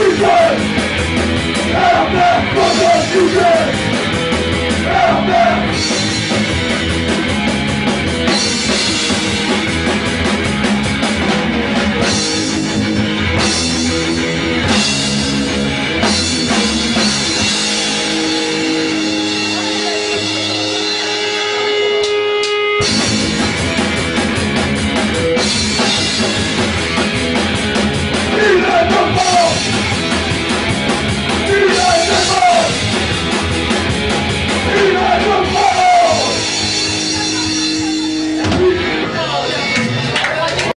Jesus, And I'm not!